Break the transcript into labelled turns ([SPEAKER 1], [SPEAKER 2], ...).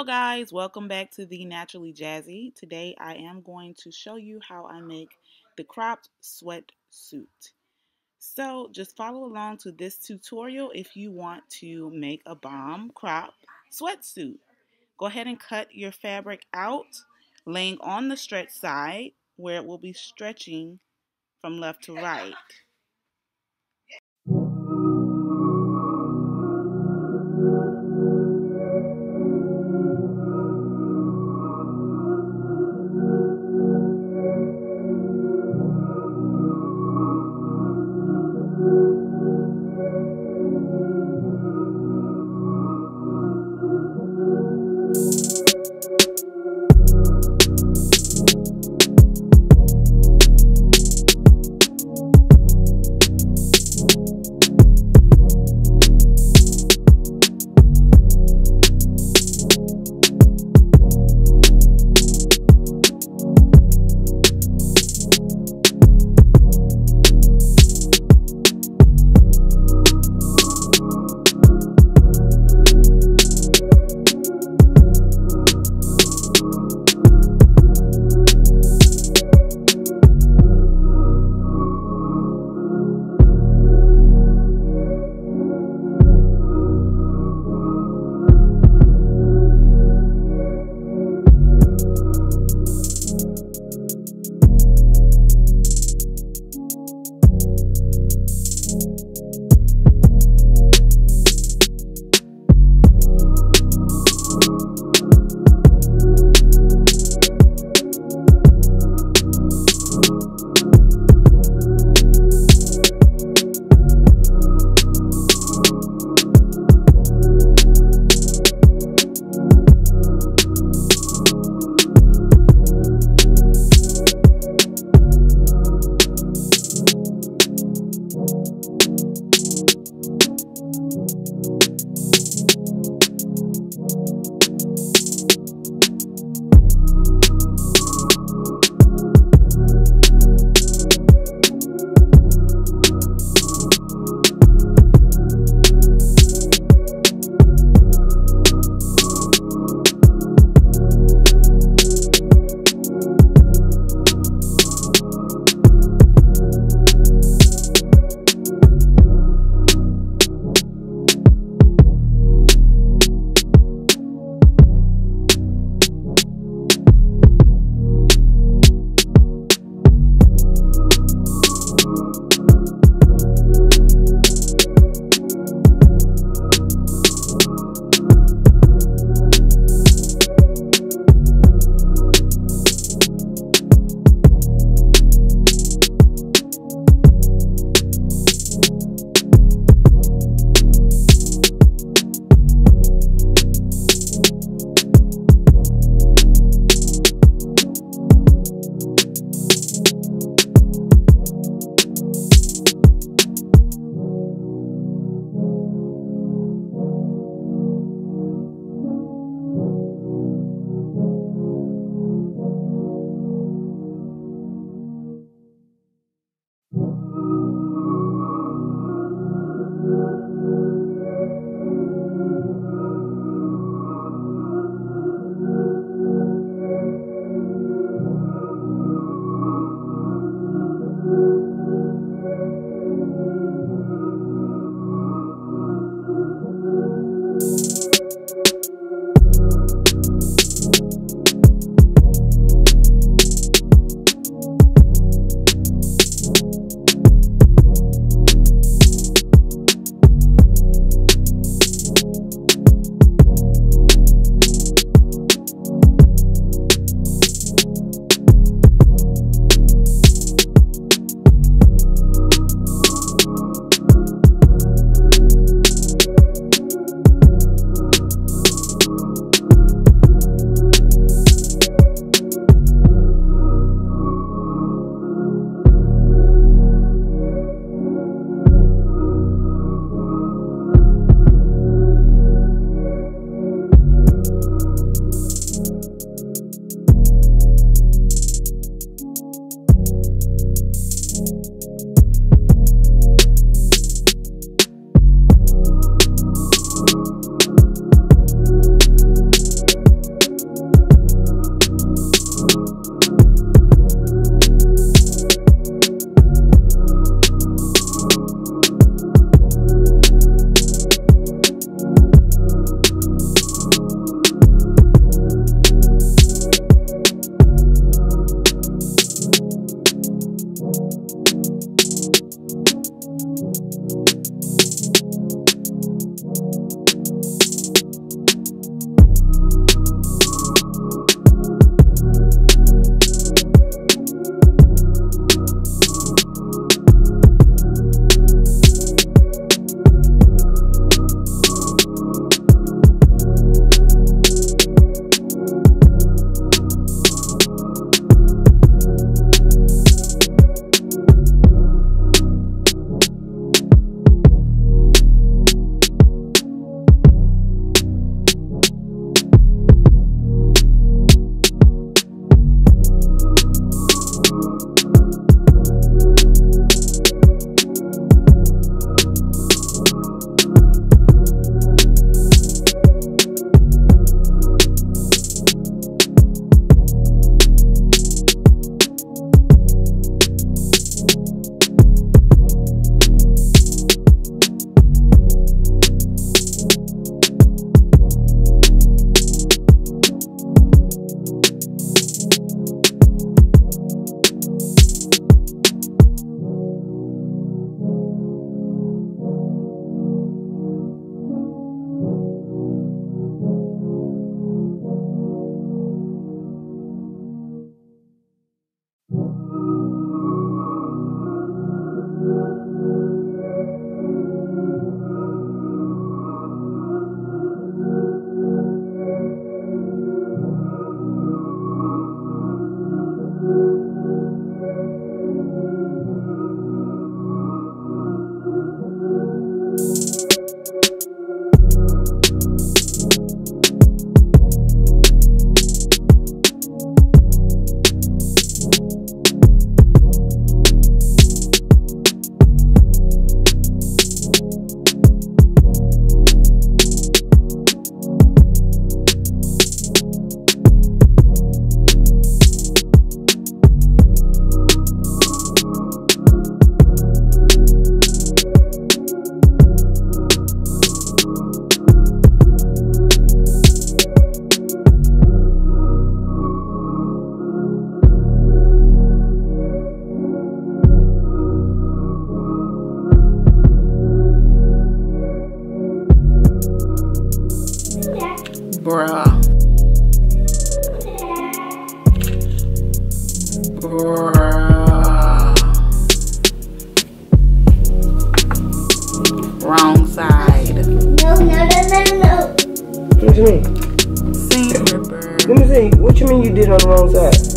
[SPEAKER 1] Hello guys, welcome back to the Naturally Jazzy. Today I am going to show you how I make the cropped sweatsuit. So just follow along to this tutorial if you want to make a bomb crop sweatsuit. Go ahead and cut your fabric out, laying on the stretch side where it will be stretching from left to right. Bruh. Bruh. Wrong side.
[SPEAKER 2] No, no, no, no, no.
[SPEAKER 3] What you mean?
[SPEAKER 1] Ripper.
[SPEAKER 3] Let me see. What you mean you did on the wrong side?